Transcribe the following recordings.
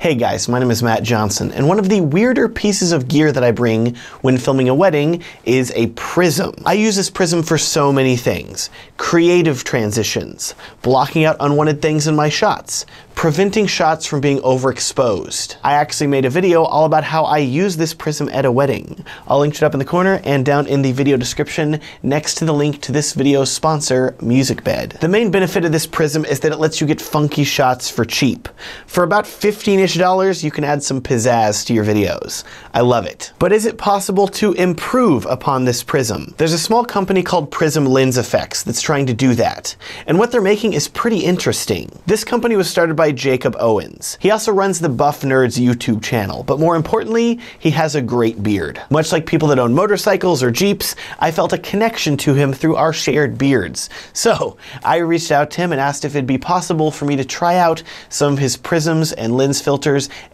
Hey guys, my name is Matt Johnson, and one of the weirder pieces of gear that I bring when filming a wedding is a prism. I use this prism for so many things. Creative transitions, blocking out unwanted things in my shots, preventing shots from being overexposed. I actually made a video all about how I use this prism at a wedding. I'll link it up in the corner and down in the video description next to the link to this video's sponsor, MusicBed. The main benefit of this prism is that it lets you get funky shots for cheap. For about 15-ish dollars, you can add some pizzazz to your videos. I love it. But is it possible to improve upon this prism? There's a small company called Prism Lens Effects that's trying to do that. And what they're making is pretty interesting. This company was started by Jacob Owens. He also runs the Buff Nerds YouTube channel, but more importantly, he has a great beard. Much like people that own motorcycles or Jeeps, I felt a connection to him through our shared beards. So I reached out to him and asked if it'd be possible for me to try out some of his prisms and lens filters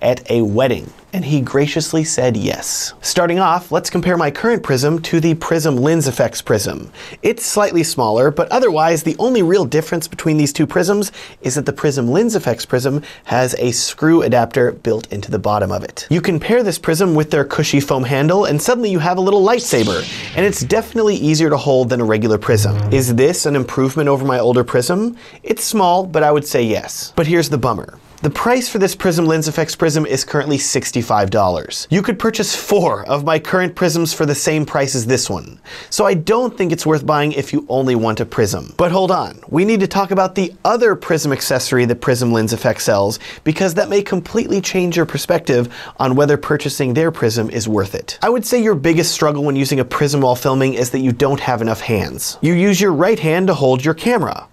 at a wedding and he graciously said yes. Starting off, let's compare my current prism to the Prism Lens Effects prism. It's slightly smaller, but otherwise the only real difference between these two prisms is that the Prism Lens Effects prism has a screw adapter built into the bottom of it. You can pair this prism with their cushy foam handle and suddenly you have a little lightsaber, and it's definitely easier to hold than a regular prism. Is this an improvement over my older prism? It's small, but I would say yes. But here's the bummer. The price for this Prism Lens Effects Prism is currently $65. You could purchase four of my current prisms for the same price as this one. So I don't think it's worth buying if you only want a prism. But hold on, we need to talk about the other prism accessory that Prism Lens Effects sells because that may completely change your perspective on whether purchasing their prism is worth it. I would say your biggest struggle when using a prism while filming is that you don't have enough hands. You use your right hand to hold your camera.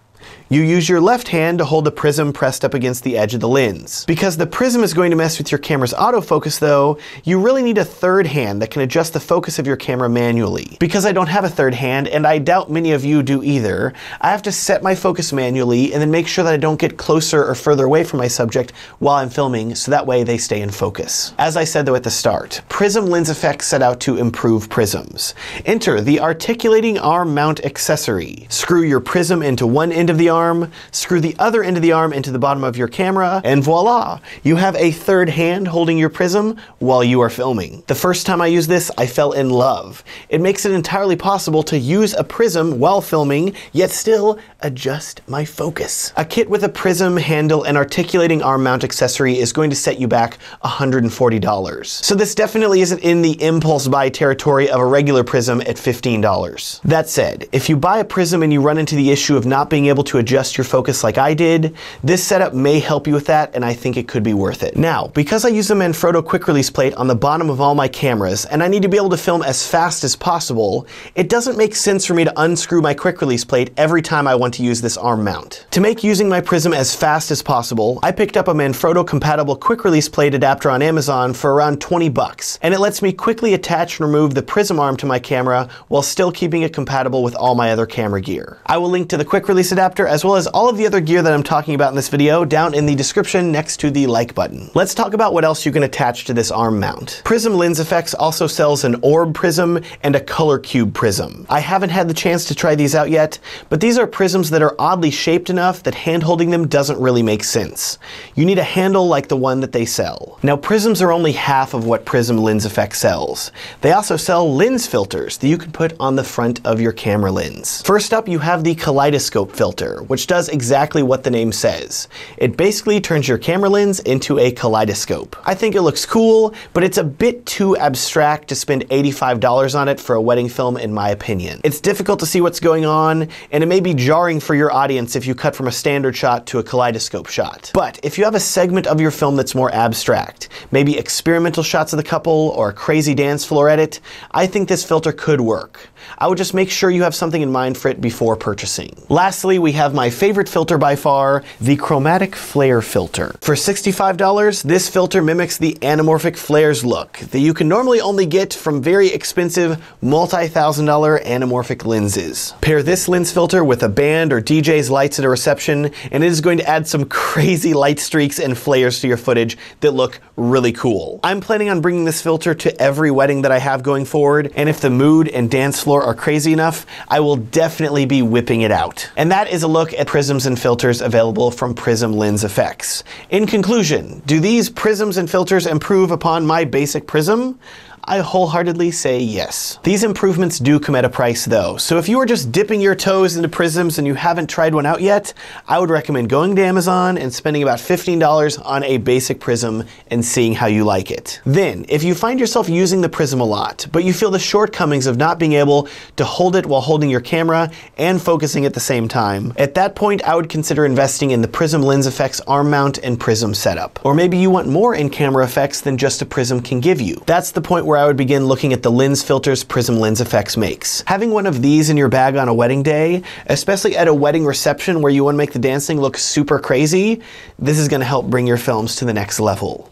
You use your left hand to hold the prism pressed up against the edge of the lens. Because the prism is going to mess with your camera's autofocus though, you really need a third hand that can adjust the focus of your camera manually. Because I don't have a third hand, and I doubt many of you do either, I have to set my focus manually and then make sure that I don't get closer or further away from my subject while I'm filming so that way they stay in focus. As I said though at the start, Prism Lens Effects set out to improve prisms. Enter the articulating arm mount accessory. Screw your prism into one end of the arm arm, screw the other end of the arm into the bottom of your camera, and voila! You have a third hand holding your prism while you are filming. The first time I used this, I fell in love. It makes it entirely possible to use a prism while filming, yet still adjust my focus. A kit with a prism, handle, and articulating arm mount accessory is going to set you back $140. So this definitely isn't in the impulse buy territory of a regular prism at $15. That said, if you buy a prism and you run into the issue of not being able to adjust your focus like I did, this setup may help you with that and I think it could be worth it. Now, because I use the Manfrotto quick release plate on the bottom of all my cameras and I need to be able to film as fast as possible, it doesn't make sense for me to unscrew my quick release plate every time I want to use this arm mount. To make using my Prism as fast as possible, I picked up a Manfrotto compatible quick release plate adapter on Amazon for around 20 bucks, and it lets me quickly attach and remove the Prism arm to my camera while still keeping it compatible with all my other camera gear. I will link to the quick release adapter as well as all of the other gear that I'm talking about in this video down in the description next to the like button. Let's talk about what else you can attach to this arm mount. Prism Lens Effects also sells an orb prism and a color cube prism. I haven't had the chance to try these out yet, but these are prisms that are oddly shaped enough that hand holding them doesn't really make sense. You need a handle like the one that they sell. Now prisms are only half of what Prism Lens Effects sells. They also sell lens filters that you can put on the front of your camera lens. First up you have the kaleidoscope filter, which does exactly what the name says. It basically turns your camera lens into a kaleidoscope. I think it looks cool, but it's a bit too abstract to spend $85 on it for a wedding film in my opinion. It's difficult to see what's going on, and it may be jarring for your audience if you cut from a standard shot to a kaleidoscope shot. But if you have a segment of your film that's more abstract, maybe experimental shots of the couple or a crazy dance floor edit, I think this filter could work. I would just make sure you have something in mind for it before purchasing. Lastly, we have my favorite filter by far, the Chromatic Flare Filter. For $65, this filter mimics the anamorphic flares look that you can normally only get from very expensive, multi-thousand dollar anamorphic lenses. Pair this lens filter with a band or DJ's lights at a reception, and it is going to add some crazy light streaks and flares to your footage that look really cool. I'm planning on bringing this filter to every wedding that I have going forward, and if the mood and dance floor are crazy enough, I will definitely be whipping it out. And that is a look look at prisms and filters available from Prism Lens Effects. In conclusion, do these prisms and filters improve upon my basic prism? I wholeheartedly say yes. These improvements do come at a price though, so if you are just dipping your toes into prisms and you haven't tried one out yet, I would recommend going to Amazon and spending about $15 on a basic prism and seeing how you like it. Then, if you find yourself using the prism a lot, but you feel the shortcomings of not being able to hold it while holding your camera and focusing at the same time, at that point I would consider investing in the Prism Lens Effects arm mount and prism setup. Or maybe you want more in-camera effects than just a prism can give you. That's the point where I would begin looking at the lens filters Prism Lens Effects makes. Having one of these in your bag on a wedding day, especially at a wedding reception where you want to make the dancing look super crazy, this is going to help bring your films to the next level.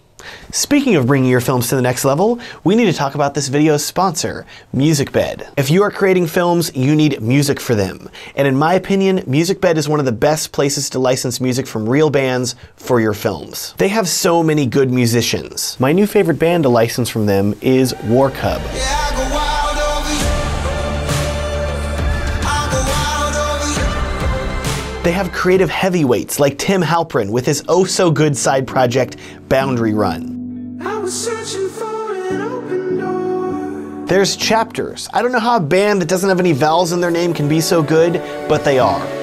Speaking of bringing your films to the next level, we need to talk about this video's sponsor, MusicBed. If you are creating films, you need music for them. And in my opinion, MusicBed is one of the best places to license music from real bands for your films. They have so many good musicians. My new favorite band to license from them is War Cub. They have creative heavyweights like Tim Halperin with his oh so good side project, Boundary Run. There's CHPTRS. I don't know how a band that doesn't have any vowels in their name can be so good, but they are.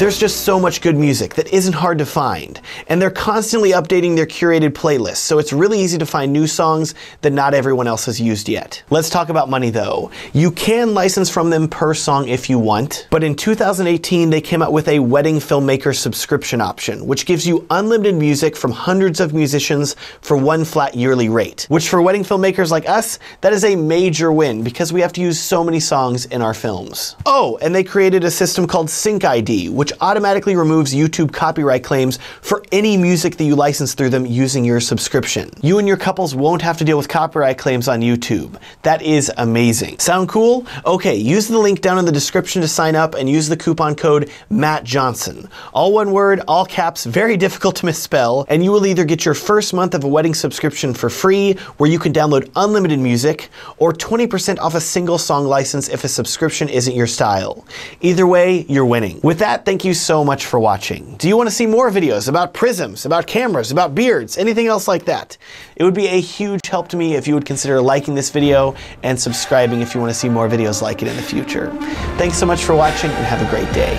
There's just so much good music that isn't hard to find, and they're constantly updating their curated playlists, so it's really easy to find new songs that not everyone else has used yet. Let's talk about money though. You can license from them per song if you want, but in 2018 they came out with a wedding filmmaker subscription option, which gives you unlimited music from hundreds of musicians for one flat yearly rate, which for wedding filmmakers like us, that is a major win because we have to use so many songs in our films. Oh, and they created a system called Sync ID, which which automatically removes YouTube copyright claims for any music that you license through them using your subscription. You and your couples won't have to deal with copyright claims on YouTube. That is amazing. Sound cool? Okay, use the link down in the description to sign up and use the coupon code Matt Johnson. All one word, all caps, very difficult to misspell, and you will either get your first month of a wedding subscription for free, where you can download unlimited music, or 20% off a single song license if a subscription isn't your style. Either way, you're winning. With that, thank Thank you so much for watching. Do you want to see more videos about prisms, about cameras, about beards, anything else like that? It would be a huge help to me if you would consider liking this video and subscribing if you want to see more videos like it in the future. Thanks so much for watching and have a great day.